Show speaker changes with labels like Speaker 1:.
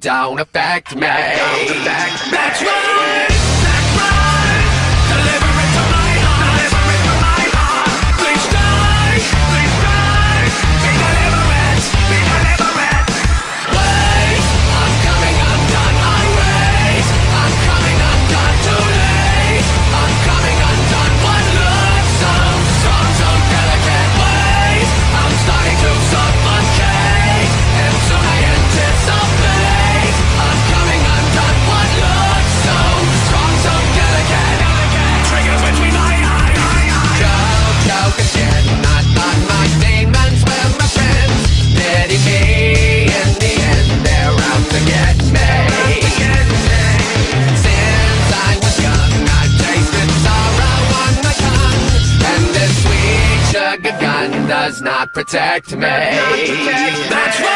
Speaker 1: don't affect me.
Speaker 2: Affect me. That's right.
Speaker 1: does not protect me. Not protect me.
Speaker 2: That's right.